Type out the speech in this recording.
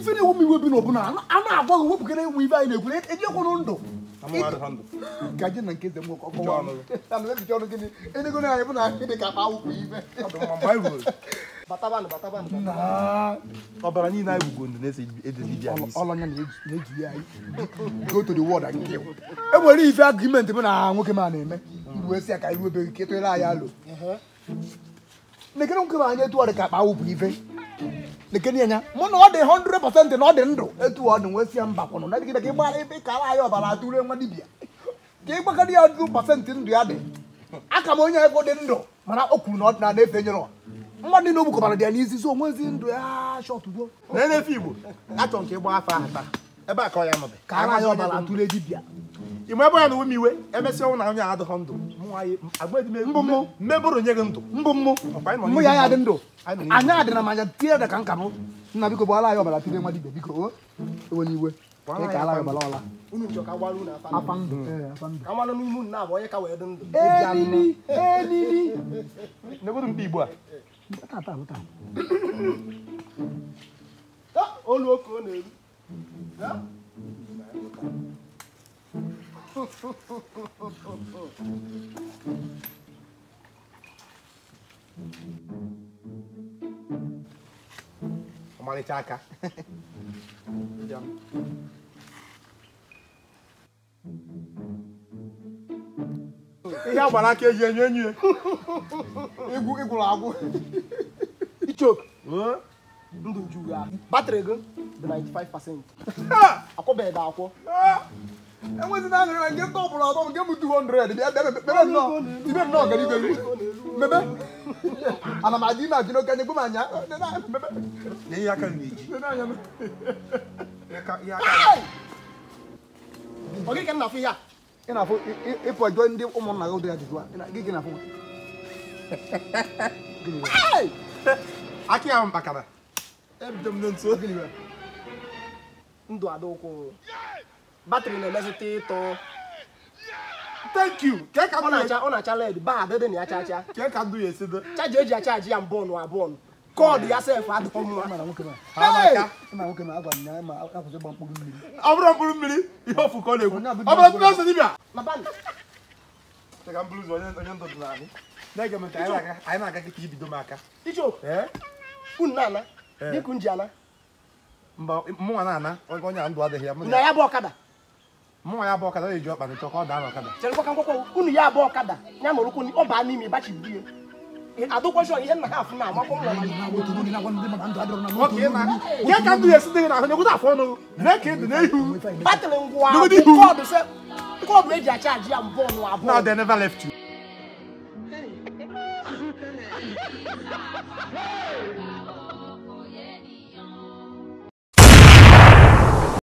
ife na ewumi iwe bi na ọbụna a na-agwa gị ibe anyị na-ekwu eji ekwu n'ndụ gaje na nke nwoke ọkọbicha ọnụ gịnị enego na anyị bụ na anyị dị ka akpa ibe ọbara niile anyị gwugo ndụ na-esi e nwere ife agụmenti bụ na nwoke ma na-eme iwe si ka iwe beghị ketụre anyị alụ nekere nwoke ma anyị etuọrị ka akpa akwụkwọ lekene anya mụ na ọ dị 100% na ọ dị ndụ etu ọ dị nwesịa mba kwụnụ na dịgide ka ịgbara ebe ịkara anyị ọbara atụrụ nwa dibịa ka ịgbakarị ya dụ pasentị ndụ ya dị aka m onye ego dị ndụ mana o kwuru na ọ na efe nyere ọ mmadụ na ogbukọbara dị ya n'isi so onwezi ndụ ya shọtụgo na-efe igbo achọ nke ịgba afọ ahụ taa ebe a ka ọ ya nọbe ka ara anyị ọbara atụrụ dibịa ime ebe ya na ume iwe emesịa ọnwụ na onye adịghị ndụ mmebụrụ nye gị ndụ mbụ mmụ ya ya dị ndụ anyị adị na manya tie da ka nka bụ nna biko gbala ya ọbara tiri mmadụ ibe biko ewe n'iwe ka ala ya ọbara ọla afa olu oke ọ na-eru Ọmalịcha aka. Bịa. Ihe agba n'aka eji enye enyi ya. Igwu igwuru agwụ. Ichok. e juru ahụ. Batrị gị dị 95 pasenti. a akwụ. enwezi na aṅụrị nke nta ọbụla atọ nke m 200 bịa bịa bịa nnọọ ibe nnọọ gara ibe mebe ana m adị ime adị n'oke anya gbu m anya nye ya aka na-eji ọ gị ka m na-afụ ihe a ị na-afụ ịpụ ajọ ndị ụmụnna gị ụdị ajụjụ a gị gị na-afụ akị ahụ mkpakara ebido m na ntu ndụ ada ụkwụ batrị na-emezụta ịtọ thank you e ọ na-acha ọ na-acha led ba adịdị na ya chacha e chaja ka achaji ya mbụ ọnụ ya sef adịkọ mma ọ bụrụ mkpụrụ mmiri ihe ofu ka ọ na-ekwu ọ bụrụ mkpụrụ na-ege m ka na-aga gị ka ihe aka eh? unu na-ana dịka eh. nji ana mba na-ana a ya mụ ya bụ ọkada na-eji ọkpa nchọ ka ọ daa n'ọkada cherekwa ka nkwakwa unu ya bụ ọkada ya na orukwu ọ baa n'ime ịbachibidi ya adụkwashọn ihe nna ha afụ na amakwa ụlọ nke ka ndụ ya esite gị n'ahụ nyekwuta afọ ọnụ mee ka ịdị n'ihu batịrị ngwa kọdụ eji achaji ya mbụ ọnụ abụọ Now they never left you.